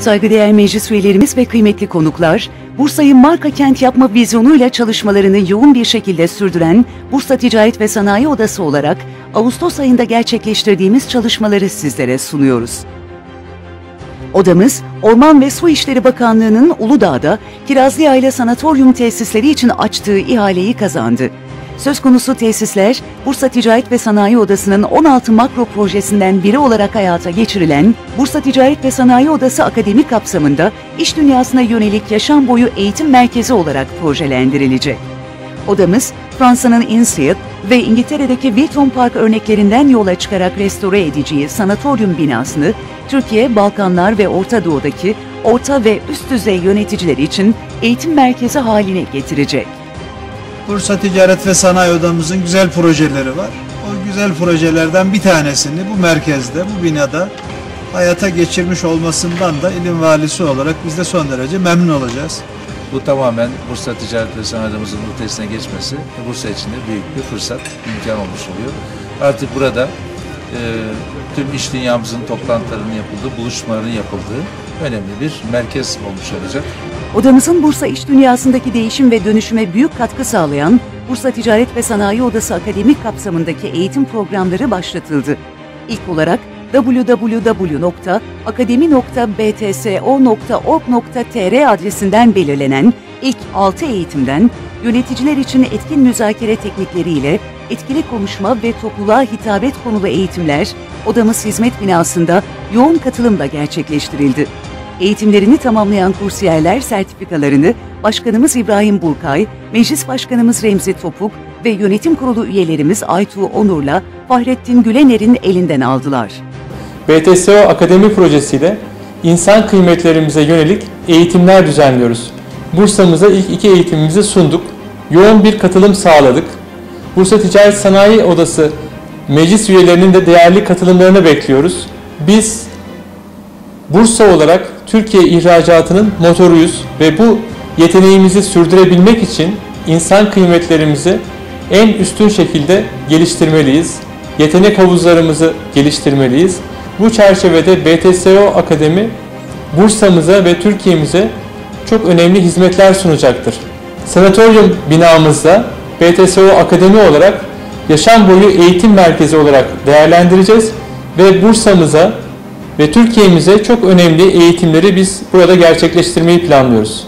Saygıdeğer meclis üyelerimiz ve kıymetli konuklar, Bursa'yı marka kent yapma vizyonuyla çalışmalarını yoğun bir şekilde sürdüren Bursa Ticaret ve Sanayi Odası olarak Ağustos ayında gerçekleştirdiğimiz çalışmaları sizlere sunuyoruz. Odamız, Orman ve Su İşleri Bakanlığı'nın Uludağ'da Kirazlı Yayla Sanatoryum tesisleri için açtığı ihaleyi kazandı. Söz konusu tesisler, Bursa Ticaret ve Sanayi Odası'nın 16 makro projesinden biri olarak hayata geçirilen Bursa Ticaret ve Sanayi Odası Akademi kapsamında iş dünyasına yönelik yaşam boyu eğitim merkezi olarak projelendirilecek. Odamız, Fransa'nın INSEAD ve İngiltere'deki Wilton Park örneklerinden yola çıkarak restore edeceği sanatoryum binasını Türkiye, Balkanlar ve Orta Doğu'daki orta ve üst düzey yöneticiler için eğitim merkezi haline getirecek. Bursa Ticaret ve Sanayi Odamızın güzel projeleri var. O güzel projelerden bir tanesini bu merkezde, bu binada hayata geçirmiş olmasından da ilim valisi olarak biz de son derece memnun olacağız. Bu tamamen Bursa Ticaret ve Sanayi Odamızın ötesine geçmesi Bursa için de büyük bir fırsat, imkan olmuş oluyor. Artık burada e, tüm iş dünyamızın toplantılarının yapıldığı, buluşmaların yapıldığı önemli bir merkez olmuş olacak. Odamızın Bursa iş dünyasındaki değişim ve dönüşüme büyük katkı sağlayan Bursa Ticaret ve Sanayi Odası akademik kapsamındaki eğitim programları başlatıldı. İlk olarak www.akademi.btso.org.tr adresinden belirlenen ilk 6 eğitimden yöneticiler için etkin müzakere teknikleriyle etkili konuşma ve topluluğa hitabet konulu eğitimler odamız hizmet binasında yoğun katılımla gerçekleştirildi. Eğitimlerini tamamlayan kursiyerler sertifikalarını Başkanımız İbrahim Burkay, Meclis Başkanımız Remzi Topuk ve yönetim kurulu üyelerimiz Aytuğ Onur'la Fahrettin Gülener'in elinden aldılar. BTSO Akademi projesiyle insan kıymetlerimize yönelik eğitimler düzenliyoruz. Bursa'mıza ilk iki eğitimimizi sunduk. Yoğun bir katılım sağladık. Bursa Ticaret Sanayi Odası meclis üyelerinin de değerli katılımlarını bekliyoruz. Biz Bursa olarak Türkiye ihracatının motoruyuz ve bu yeteneğimizi sürdürebilmek için insan kıymetlerimizi en üstün şekilde geliştirmeliyiz. Yetenek havuzlarımızı geliştirmeliyiz. Bu çerçevede BTSO Akademi Bursa'mıza ve Türkiye'mize çok önemli hizmetler sunacaktır. Sanatoryum binamızda BTSO Akademi olarak yaşam boyu eğitim merkezi olarak değerlendireceğiz ve Bursa'mıza ve Türkiye'mize çok önemli eğitimleri biz burada gerçekleştirmeyi planlıyoruz.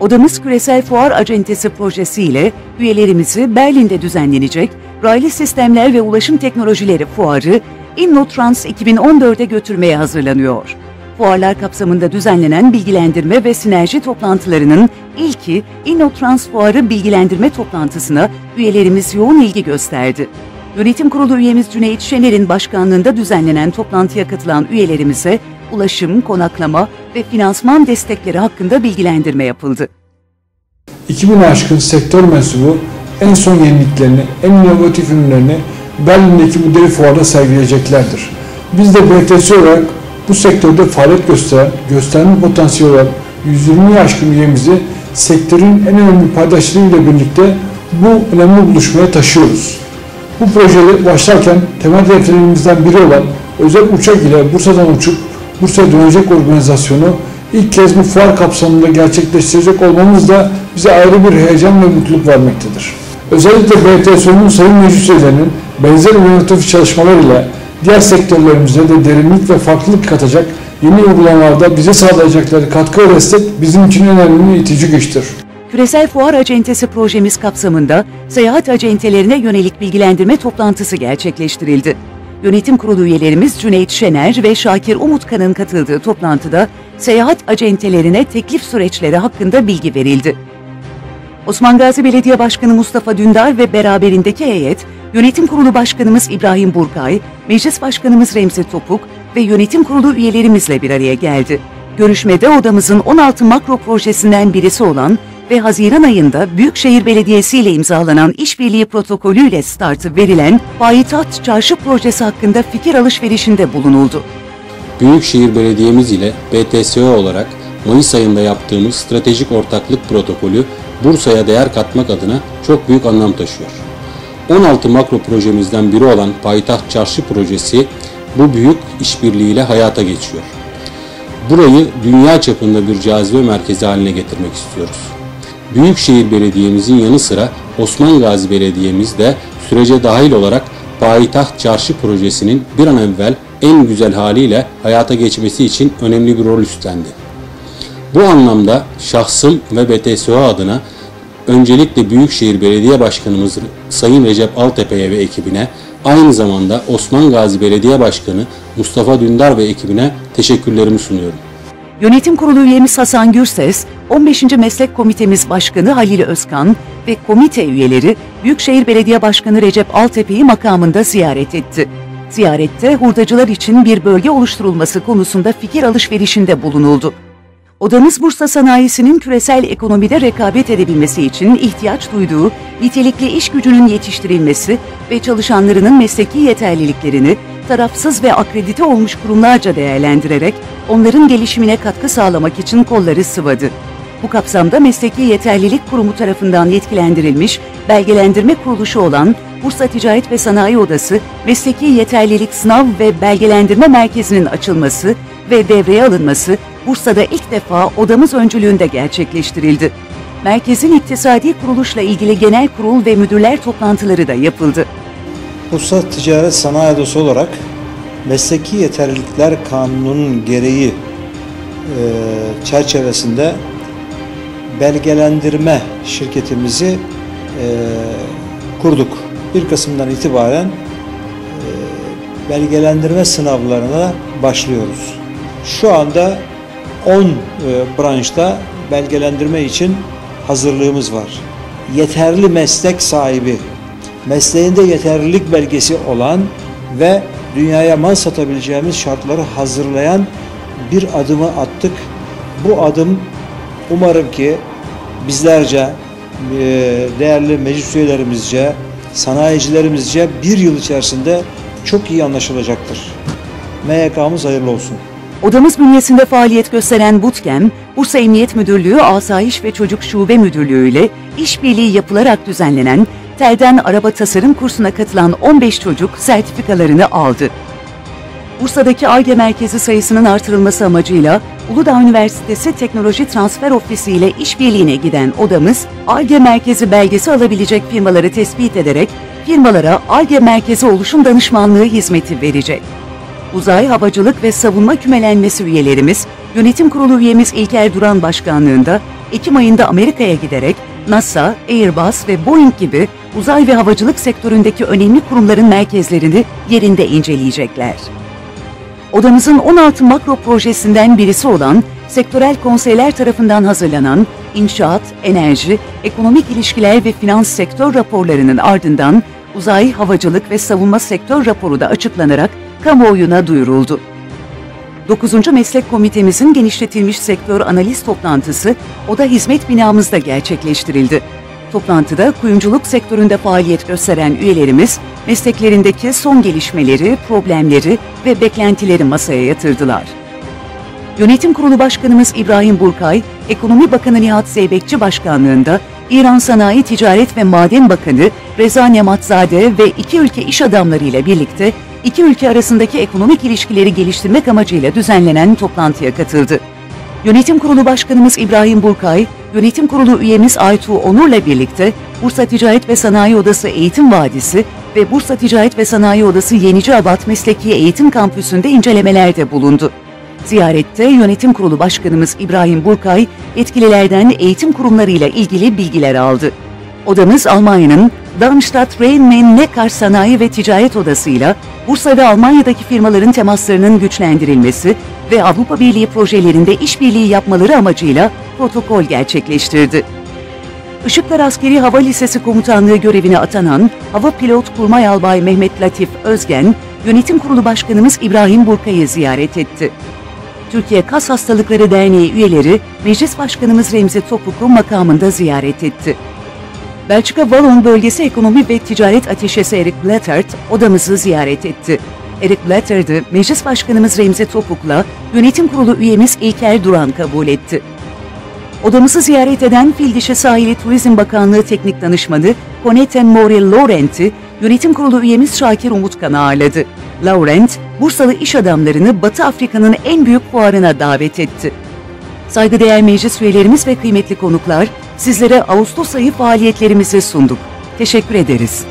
Odamız Küresel Fuar Acentesi projesiyle üyelerimizi Berlin'de düzenlenecek Raylı Sistemler ve Ulaşım Teknolojileri Fuarı InnoTrans 2014'e götürmeye hazırlanıyor. Fuarlar kapsamında düzenlenen bilgilendirme ve sinerji toplantılarının ilki InnoTrans Fuarı bilgilendirme toplantısına üyelerimiz yoğun ilgi gösterdi. Yönetim Kurulu üyemiz Cüneyt Şener'in başkanlığında düzenlenen toplantıya katılan üyelerimize ulaşım, konaklama ve finansman destekleri hakkında bilgilendirme yapıldı. 2000 aşkın sektör mensubu en son yeniliklerini, en inovatif ürünlerini Berlin'deki dev fuarda sergileyeceklerdir. Biz de BTS olarak bu sektörde faaliyet gösteren, gösterme potansiyeli olan 120 aşkın üyemizi sektörün en önemli paydaşlarıyla birlikte bu önemli buluşmaya taşıyoruz. Bu projede başlarken temel hedeflerimizden biri olan özel uçak ile Bursa'dan uçup Bursa'ya dönecek organizasyonu ilk kez bu fuar kapsamında gerçekleştirecek olmamız da bize ayrı bir heyecan ve mutluluk vermektedir. Özellikle BTSO'nun sayın meclis üyelerinin benzer inovatif çalışmalarıyla diğer sektörlerimize de derinlik ve farklılık katacak yeni uygulamalarda bize sağlayacakları katkı ve destek bizim için önemli itici güçtür. Küresel Fuar Acentesi projemiz kapsamında seyahat acentelerine yönelik bilgilendirme toplantısı gerçekleştirildi. Yönetim kurulu üyelerimiz Cüneyt Şener ve Şakir Umutkan'ın katıldığı toplantıda seyahat acentelerine teklif süreçleri hakkında bilgi verildi. Osman Gazi Belediye Başkanı Mustafa Dündar ve beraberindeki heyet, Yönetim Kurulu Başkanımız İbrahim Burkay, Meclis Başkanımız Remzi Topuk ve Yönetim Kurulu üyelerimizle bir araya geldi. Görüşmede odamızın 16 makro projesinden birisi olan ve Haziran ayında Büyükşehir Belediyesi ile imzalanan işbirliği protokolüyle startı verilen Payitaht Çarşı projesi hakkında fikir alışverişinde bulunuldu. Büyükşehir Belediyemiz ile BTSO olarak Mayıs ayında yaptığımız stratejik ortaklık protokolü Bursa'ya değer katmak adına çok büyük anlam taşıyor. 16 makro projemizden biri olan Payitaht Çarşı projesi bu büyük işbirliğiyle hayata geçiyor. Burayı dünya çapında bir cazibe merkezi haline getirmek istiyoruz. Büyükşehir Belediye'mizin yanı sıra Osman Gazi Belediye'miz de sürece dahil olarak Payitaht Çarşı projesinin bir an evvel en güzel haliyle hayata geçmesi için önemli bir rol üstlendi. Bu anlamda şahsım ve BTSO adına öncelikle Büyükşehir Belediye Başkanımız Sayın Recep Altepe'ye ve ekibine aynı zamanda Osman Gazi Belediye Başkanı Mustafa Dündar ve ekibine teşekkürlerimi sunuyorum. Yönetim Kurulu üyemiz Hasan Gürses, 15. Meslek Komitemiz Başkanı Halil Özkan ve komite üyeleri Büyükşehir Belediye Başkanı Recep Altepe'yi makamında ziyaret etti. Ziyarette hurdacılar için bir bölge oluşturulması konusunda fikir alışverişinde bulunuldu. Odamız Bursa sanayisinin küresel ekonomide rekabet edebilmesi için ihtiyaç duyduğu nitelikli iş gücünün yetiştirilmesi ve çalışanlarının mesleki yeterliliklerini tarafsız ve akredite olmuş kurumlarca değerlendirerek onların gelişimine katkı sağlamak için kolları sıvadı. Bu kapsamda Mesleki Yeterlilik Kurumu tarafından yetkilendirilmiş belgelendirme kuruluşu olan Bursa Ticaret ve Sanayi Odası, Mesleki Yeterlilik Sınav ve Belgelendirme Merkezi'nin açılması ve devreye alınması Bursa'da ilk defa odamız öncülüğünde gerçekleştirildi. Merkezin iktisadi kuruluşla ilgili genel kurul ve müdürler toplantıları da yapıldı. Bursa Ticaret Sanayi Odası olarak Mesleki Yeterlilikler Kanunu'nun gereği e, çerçevesinde belgelendirme şirketimizi e, kurduk. 1 Kasım'dan itibaren e, belgelendirme sınavlarına başlıyoruz. Şu anda 10 e, branşta belgelendirme için hazırlığımız var. Yeterli meslek sahibi, mesleğinde yeterlilik belgesi olan ve dünyaya mal satabileceğimiz şartları hazırlayan bir adımı attık. Bu adım umarım ki bizlerce, e, değerli meclis üyelerimizce, sanayicilerimizce bir yıl içerisinde çok iyi anlaşılacaktır. MYK'mız hayırlı olsun. Odamız bünyesinde faaliyet gösteren Bootcamp, Bursa Emniyet Müdürlüğü Asayiş ve Çocuk Şube Müdürlüğü ile işbirliği yapılarak düzenlenen Telden araba tasarım kursuna katılan 15 çocuk sertifikalarını aldı. Bursa'daki ARGE merkezi sayısının artırılması amacıyla Uludağ Üniversitesi Teknoloji Transfer Ofisi ile işbirliğine giden odamız, ARGE merkezi belgesi alabilecek firmaları tespit ederek firmalara ARGE merkezi oluşum danışmanlığı hizmeti verecek. Uzay, Havacılık ve Savunma Kümelenmesi üyelerimiz, yönetim kurulu üyemiz İlker Duran Başkanlığında Ekim ayında Amerika'ya giderek NASA, Airbus ve Boeing gibi uzay ve havacılık sektöründeki önemli kurumların merkezlerini yerinde inceleyecekler. Odamızın 16 makro projesinden birisi olan sektörel konseyler tarafından hazırlanan inşaat, enerji, ekonomik ilişkiler ve finans sektör raporlarının ardından uzay, havacılık ve savunma sektör raporu da açıklanarak kamuoyuna duyuruldu. 9. Meslek Komitemizin genişletilmiş sektör analiz toplantısı Oda Hizmet binamızda gerçekleştirildi. Toplantıda kuyumculuk sektöründe faaliyet gösteren üyelerimiz mesleklerindeki son gelişmeleri, problemleri ve beklentileri masaya yatırdılar. Yönetim Kurulu Başkanımız İbrahim Burkay, Ekonomi Bakanı Nihat Zeybekçi Başkanlığında İran Sanayi Ticaret ve Maden Bakanı Reza Nematzade ve iki ülke iş adamları ile birlikte iki ülke arasındaki ekonomik ilişkileri geliştirmek amacıyla düzenlenen toplantıya katıldı. Yönetim Kurulu Başkanımız İbrahim Burkay, Yönetim Kurulu üyemiz Aytu Onur'la birlikte Bursa Ticaret ve Sanayi Odası Eğitim Vadisi ve Bursa Ticaret ve Sanayi Odası Yeniceabat Mesleki Eğitim Kampüsü'nde incelemelerde bulundu. Ziyarette Yönetim Kurulu Başkanımız İbrahim Burkay, etkililerden eğitim kurumlarıyla ilgili bilgiler aldı. Odamız Almanya'nın Darmstadt Rhein-Main Neckar Sanayi ve Ticaret Odası ile Bursa ve Almanya'daki firmaların temaslarının güçlendirilmesi ve Avrupa Birliği projelerinde işbirliği yapmaları amacıyla protokol gerçekleştirdi. Işıklar Askeri Hava Lisesi Komutanlığı görevine atanan Hava Pilot Kurmay Albay Mehmet Latif Özgen, Yönetim Kurulu Başkanımız İbrahim Burkay'ı ziyaret etti. Türkiye Kas Hastalıkları Derneği üyeleri Meclis Başkanımız Remzi Topuk'u makamında ziyaret etti. Belçika Vallon Bölgesi Ekonomi ve Ticaret Ateşesi Eric Blattert odamızı ziyaret etti. Eric Blatter'dı Meclis Başkanımız Remzi Topuk'la Yönetim Kurulu üyemiz İlker Duran kabul etti. Odamızı ziyaret eden Fil Sahili Turizm Bakanlığı Teknik Danışmanı Coneten Morel Laurent'i Yönetim Kurulu üyemiz Şakir Umutkan'ı ağırladı. Laurent, Bursalı iş adamlarını Batı Afrika'nın en büyük fuarına davet etti. Saygıdeğer meclis üyelerimiz ve kıymetli konuklar, sizlere Ağustos ayı faaliyetlerimizi sunduk. Teşekkür ederiz.